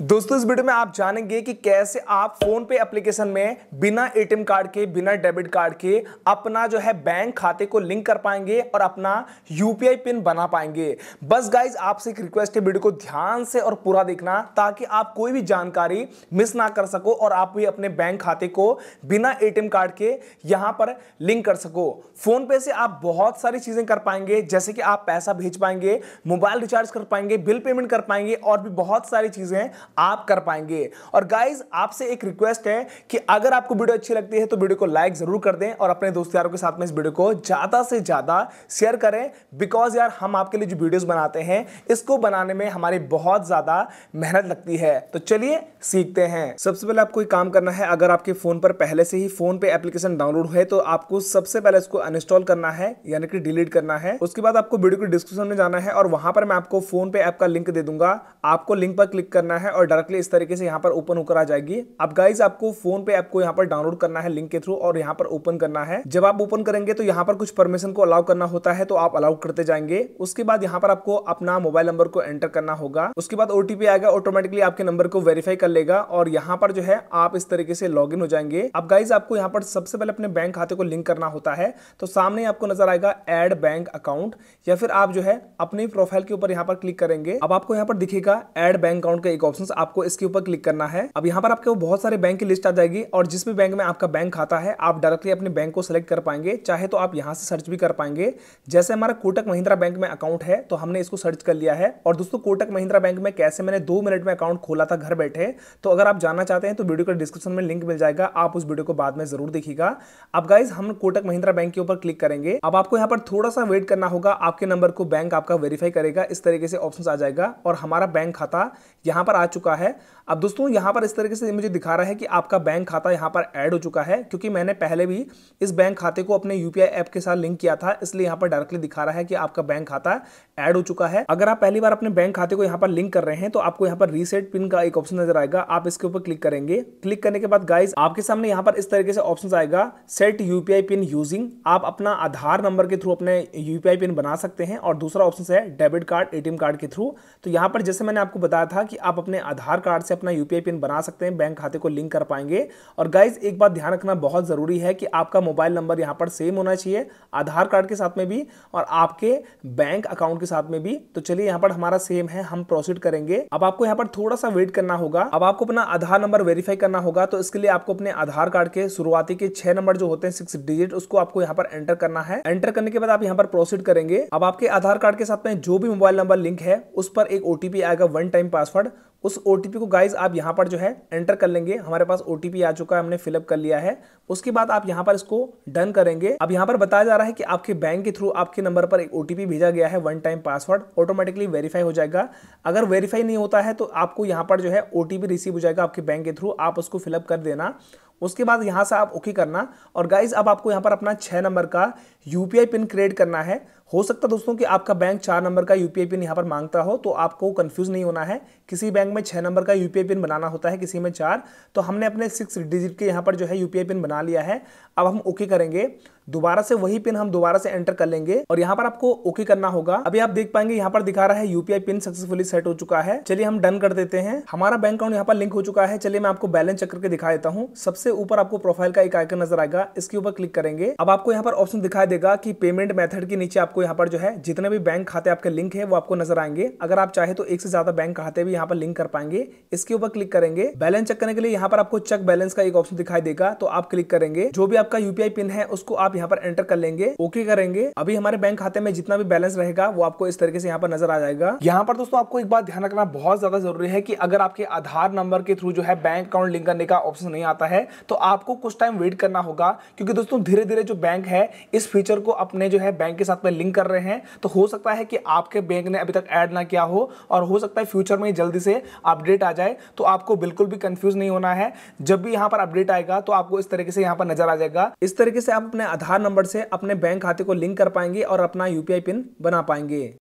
दोस्तों, इस वीडियो में आप जानेंगे कि कैसे आप फ़ोन पे एप्लीकेशन में बिना एटीएम कार्ड के, बिना डेबिट कार्ड के अपना जो है बैंक खाते को लिंक कर पाएँगे और अपना यूपीआई पिन बना पाएँगे। बस गाइज़, आपसे एक रिक्वेस्ट है, वीडियो को ध्यान से और पूरा देखना ताकि आप कोई भी जानकारी मिस ना कर सको और आप भी अपने बैंक खाते को बिना एटीएम कार्ड के यहाँ पर लिंक कर सको। फ़ोन पे से आप बहुत सारी चीज़ें कर पाएँगे, जैसे कि आप पैसा भेज पाएँगे, मोबाइल रिचार्ज कर पाएँगे, बिल पेमेंट कर पाएँगे और भी बहुत सारी चीज़ें आप कर पाएँगे। और गाइज़ आपसे एक रिक्वेस्ट है कि अगर आपको वीडियो अच्छी लगती है तो वीडियो को लाइक ज़रूर कर दें और अपने दोस्त यारों के साथ में इस वीडियो को ज़्यादा से ज़्यादा शेयर करें। बिकॉज़ यार, हम आपके लिए जो वीडियोस बनाते हैं, इसको बनाने में हमारी बहुत ज़्यादा मेहनत लगती है। तो चलिए, सीखते हैं। सबसे पहले आपको एक काम करना है, अगर आपके फ़ोन पर पहले से ही फ़ोन पे एप्लीकेशन डाउनलोड है तो आपको सबसे पहले इसको अनइंस्टॉल करना है, यानी कि डिलीट करना है। उसके बाद आपको वीडियो के डिस्क्रिप्शन में जाना है, और वहाँ पर मैं आपको फ़ोन पे ऐप का लिंक दे दूँगा। आपको लिंक पर क्लिक करना है और डायरेक्टली इस तरीके से यहाँ पर ओपन होकर आ जाएगी। अब गाइज़ आपको फ़ोन पे आपको यहाँ पर डाउनलोड करना है लिंक के थ्रू और यहाँ पर ओपन करना है। जब आप ओपन करेंगे तो यहाँ पर कुछ परमिशन को अलाउ करना होता है तो आप अलाउ करते जाएँगे। उसके बाद यहाँ पर आपको अपना मोबाइल नंबर को एंटर करना होगा। उसके बाद ओटीपी आएगा ऑटोमेटिकली आपके नंबर को वेरीफाई कर लेगा और यहाँ पर जो है आप इस तरीके से लॉग हो जाएँगे। अब गाइज़ आपको यहाँ पर सबसे पहले अपने बैंक खाते को लिंक करना होता है तो सामने आपको नज़र आएगा एड बैंक अकाउंट या फिर आप जो है अपनी प्रोफ़ाइल के ऊपर यहाँ पर क्लिक करेंगे। अब आपको यहाँ पर दिखेगा एड बैंक अकाउंट का एक ऑप्शन आपको इसके ऊपर क्लिक करना है। अब यहाँ पर आपके बहुत सारे बैंक की लिस्ट आ जाएगी और जिस भी बैंक में आपका बैंक खाता है, आप डायरेक्टली अपने बैंक को सिलेक्ट कर पाएँगे। चाहे तो आप यहाँ से सर्च भी कर पाएँगे। जैसे हमारा कोटक महिंद्रा बैंक में अकाउंट है तो हमने इसको सर्च कर लिया है। और दोस्तों, कोटक महिंद्रा बैंक में कैसे मैंने दो मिनट में अकाउंट खोला था, घर बैठे तो अगर आप जानना चाहते हैं तो वीडियो के डिस्क्रिप्शन में लिंक मिल जाएगा। आप उस वीडियो को बाद में ज़रूर देखिएगा। अब गाइज़ हम कोटक महिंद्रा बैंक के ऊपर क्लिक करेंगे। अब आपको यहाँ पर थोड़ा सा वेट करना होगा। आपके नंबर को बैंक आपका वेरीफाई करेगा। इस तरीके से ऑप्शन आ जाएगा। और हमारा बैंक खाता यहाँ पर आ चुका है। अब दोस्तों, यहाँ पर इस तरीके से मुझे दिखा रहा है कि आपका बैंक खाता यहाँ पर ऐड हो चुका है, क्योंकि मैंने पहले भी इस बैंक खाते को अपने यूपीआई ऐप के साथ लिंक किया था, इसलिए यहाँ पर डायरेक्टली दिखा रहा है कि आपका बैंक खाता ऐड हो चुका है। अगर आप पहली बार अपने बैंक खाते को यहाँ पर लिंक कर रहे हैं तो आपको यहाँ पर रीसेट पिन का एक ऑप्शन नज़र आएगा। आप इसके ऊपर क्लिक करेंगे। क्लिक करने के बाद गाइज़ आपके सामने यहाँ पर इस तरीके से ऑप्शन आएगा। सेट यूपीआई पिन यूजिंग आप अपना आधार नंबर के थ्रू अपने यूपीआई पिन बना सकते हैं और दूसरा ऑप्शन है डेबिट कार्ड एटीएम कार्ड के थ्रू तो यहाँ पर जैसे मैंने आपको बताया था कि आप अपने आधार कार्ड से अपना यूपीआई पिन बना सकते हैं बैंक खाते को लिंक कर पाएँगे। और गाइज़ एक बात ध्यान रखना बहुत ज़रूरी है कि आपका मोबाइल नंबर यहाँ पर सेम होना चाहिए, आधार कार्ड के साथ में भी। और आपके बैंक अकाउंट के साथ में भी। तो चलिए यहाँ पर हमारा सेम है, हम प्रोसीड करेंगे। अब आपको यहाँ पर थोड़ा सा वेट करना होगा। अब आपको अपना आधार नंबर वेरीफाई करना होगा। तो इसके लिए आपको अपने आधार कार्ड के शुरुआती के छह नंबर जो होते हैं सिक्स डिजिट उसको आपको यहाँ पर एंटर करना है। एंटर करने के बाद आप यहाँ पर प्रोसीड करेंगे। अब आपके आधार कार्ड के साथ में जो भी मोबाइल नंबर लिंक है, उस पर एक ओटीपी आएगा वन टाइम पासवर्ड उस ओटीपी को गाइज़ आप यहाँ पर जो है एंटर कर लेंगे। हमारे पास ओटीपी आ चुका है, हमने फिलअप कर लिया है। उसके बाद आप यहाँ पर इसको डन करेंगे। अब यहाँ पर बताया जा रहा है कि आपके बैंक के थ्रू आपके नंबर पर एक ओटीपी भेजा गया है one time password automatically verify हो जाएगा। अगर वेरीफाई नहीं होता है तो आपको यहाँ पर जो है ओटीपी रिसीव हो जाएगा आपके बैंक के थ्रू आप उसको फिलअप कर देना। उसके बाद यहाँ से आप ओके करना। और गाइज़ अब आपको यहाँ पर अपना छह नंबर का यूपीआई पिन क्रिएट करना है। हो सकता है दोस्तों कि आपका बैंक चार नंबर का यूपीआई पिन यहाँ पर माँगता हो तो आपको कंफ्यूज नहीं होना है। किसी बैंक में छह नंबर का यूपीआई पिन बनाना होता है, किसी में चार तो हमने अपने सिक्स डिजिट के यहाँ पर जो है यूपीआई पिन बना लिया है। अब हम ओके करेंगे। दोबारा से वही पिन हम दोबारा से एंटर कर लेंगे और यहाँ पर आपको ओके करना होगा। अभी आप देख पाएँगे यहाँ पर दिखा रहा है यूपीआई पिन सक्सेसफुली सेट हो चुका है। चलिए हम डन कर देते हैं। हमारा बैंक अकाउंट यहाँ पर लिंक हो चुका है। चलिए मैं आपको बैलेंस चेक करके दिखा देता हूँ। सबसे ऊपर आपको प्रोफ़ाइल का एक आइकन नज़र आएगा। इसके ऊपर क्लिक करेंगे। अब आपको यहाँ पर ऑप्शन दिखाई देगा कि पेमेंट मेथड के नीचे आपको यहाँ पर जो है, जितने भी बैंक खाते आपके लिंक है, वो आपको नज़र आएँगे। अगर आप चाहे तो एक से ज़्यादा बैंक खाते भी यहाँ पर लिंक कर पाएँगे। इसके ऊपर क्लिक करेंगे। बैलेंस चेक करने के लिए यहाँ पर आपको चेक बैलेंस का एक ऑप्शन दिखाई देगा तो आप क्लिक करेंगे। जो भी आपका यूपीआई पिन है, उसको आप यहाँ पर एंटर कर लेंगे। ओके करेंगे। अभी हमारे बैंक खाते में जितना भी बैलेंस रहेगा, वो आपको इस तरीके से यहाँ पर नज़र आ जाएगा। यहाँ पर दोस्तों, आपको एक बात ध्यान रखना बहुत ज़्यादा ज़रूरी है कि अगर आपके आधार नंबर के थ्रू जो है बैंक अकाउंट लिंक करने का ऑप्शन नहीं आता है तो आपको कुछ टाइम वेट करना होगा। क्योंकि दोस्तों धीरे धीरे जो बैंक है, इस फीचर को अपने जो है बैंक के साथ में लिंक कर रहे हैं तो हो सकता है कि आपके बैंक ने अभी तक ऐड ना किया हो और हो सकता है फ्यूचर में जल्दी से अपडेट आ जाए तो आपको बिल्कुल भी कंफ्यूज नहीं होना है। जब भी यहाँ पर अपडेट आएगा तो आपको इस तरीके से यहाँ पर नज़र आ जाएगा। इस तरीके से आप अपने आधार नंबर से अपने बैंक खाते को लिंक कर पाएँगे और अपना यूपीआई पिन बना पाएँगे।